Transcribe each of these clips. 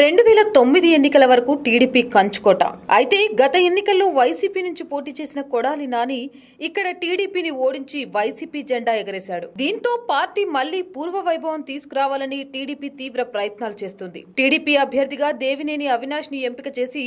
రెండు వేల తొమ్మిది ఎన్నికల వరకు టీడీపీ కంచుకోట. అయితే గత ఎన్నికల్లో వైసీపీ నుంచి పోటీ చేసిన కొడాలి నాని ఇక్కడ టీడీపీని ఓడించి వైసీపీ జెండా ఎగరేశాడు. దీంతో పార్టీ మళ్ళీ పూర్వ వైభవం తీసుకురావాలని టీడీపీ తీవ్ర ప్రయత్నాలు చేస్తుంది. టీడీపీ అభ్యర్థిగా దేవినేని అవినాష్ని ఎంపిక చేసి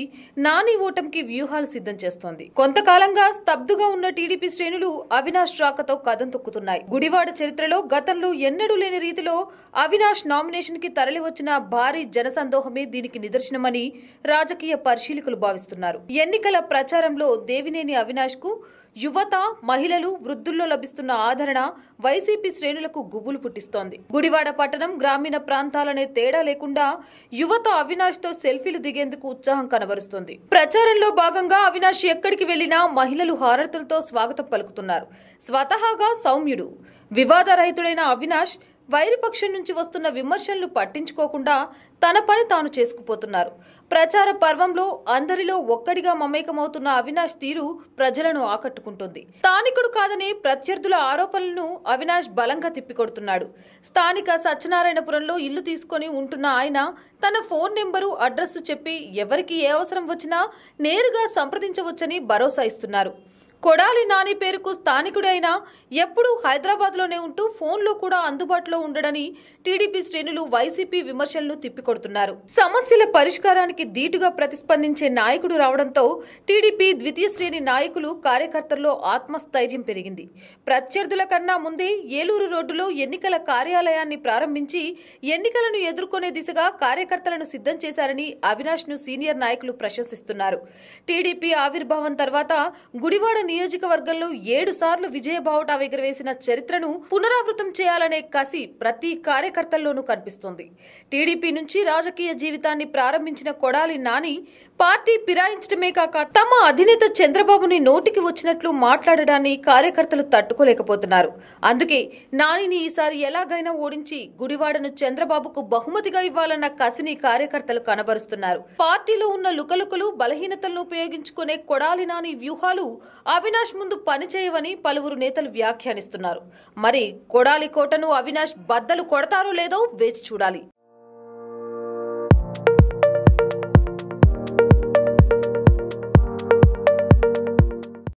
నాని ఓటమికి వ్యూహాలు సిద్ధం చేస్తోంది. కొంతకాలంగా స్తబ్దుగా ఉన్న టీడీపీ శ్రేణులు అవినాష్ రాకతో కథం తొక్కుతున్నాయి. గుడివాడ చరిత్రలో గతంలో ఎన్నడూ లేని రీతిలో అవినాష్ నామినేషన్కి తరలివచ్చిన భారీ జనసందోహమే దీనికి నిదర్శనమని రాజకీయ పరిశీలకులు భావిస్తున్నారు. ఎన్నికల ప్రచారంలో దేవినేని అవినాష్కు యువత మహిళలు వృద్ధుల్లో లభిస్తున్న ఆదరణ వైసీపీ శ్రేణులకు గుబులు పుట్టిస్తోంది. గుడివాడ పట్టణం గ్రామీణ ప్రాంతాలనే తేడా లేకుండా యువత అవినాష్తో సెల్ఫీలు దిగేందుకు ఉత్సాహం కనబరుస్తోంది. ప్రచారంలో భాగంగా అవినాష్ ఎక్కడికి వెళ్ళినా మహిళలు హారతులతో స్వాగతం పలుకుతున్నారు. స్వతహాగా సౌమ్యుడు వివాదరహితుడైన అవినాష్ వైరిపక్షం నుంచి వస్తున్న విమర్శలను పట్టించుకోకుండా తన పని తాను చేసుకుపోతున్నారు. ప్రచార పర్వంలో అందరిలో ఒక్కడిగా మమేకమవుతున్న అవినాష్ తీరు ప్రజలను ఆకట్టుకుంటుంది. స్థానికుడు కాదని ప్రత్యర్థుల ఆరోపణలను అవినాష్ బలంగా తిప్పికొడుతున్నాడు. స్థానిక సత్యనారాయణపురంలో ఇల్లు తీసుకొని ఉంటున్న ఆయన తన ఫోన్ నెంబరు అడ్రస్సు చెప్పి ఎవరికి ఏ అవసరం వచ్చినా నేరుగా సంప్రదించవచ్చని భరోసా ఇస్తున్నారు. కొడాలి నాని పేరుకు స్థానికుడైన ఎప్పుడూ హైదరాబాద్లోనే ఉంటూ ఫోన్లో కూడా అందుబాటులో ఉండడని టీడీపీ శ్రేణులు వైసీపీ విమర్శలను తిప్పికొడుతున్నారు. సమస్యల పరిష్కారానికి ధీటుగా ప్రతిస్పందించే నాయకుడు రావడంతో టీడీపీ ద్వితీయ శ్రేణి నాయకులు కార్యకర్తల్లో ఆత్మస్థైర్యం పెరిగింది. ప్రత్యర్థుల కన్నా ముందే ఏలూరు రోడ్డులో ఎన్నికల కార్యాలయాన్ని ప్రారంభించి ఎన్నికలను ఎదుర్కొనే దిశగా కార్యకర్తలను సిద్ధం చేశారని అవినాష్ను సీనియర్ నాయకులు ప్రశంసిస్తున్నారు. టీడీపీ ఆవిర్భావం తర్వాత గుడివాడ నియోజకవర్గంలో ఏడు సార్లు విజయబావుట ఎగురవేసిన చరిత్రను పునరావృతం చేయాలనే కసి ప్రతి కార్యకర్తల్లోనూ కనిపిస్తోంది. టీడీపీ నుంచి రాజకీయ జీవితాన్ని ప్రారంభించిన కొడాలి నాని పార్టీ ఫిరాయించడమే కాక తమ అధినేత చంద్రబాబుని నోటికి వచ్చినట్లు మాట్లాడడాన్ని కార్యకర్తలు తట్టుకోలేకపోతున్నారు. అందుకే నానిని ఈసారి ఎలాగైనా ఓడించి గుడివాడను చంద్రబాబుకు బహుమతిగా ఇవ్వాలన్న కసిని కార్యకర్తలు కనబరుస్తున్నారు. పార్టీలో ఉన్న లుకలుకలు బలహీనతలను ఉపయోగించుకునే కొడాలి నాని వ్యూహాలు అవినాష్ ముందు పనిచేయవని పలువురు నేతలు వ్యాఖ్యానిస్తున్నారు. మరి కొడాలి కోటను అవినాష్ బద్దలు కొడతారో లేదో వేచి చూడాలి.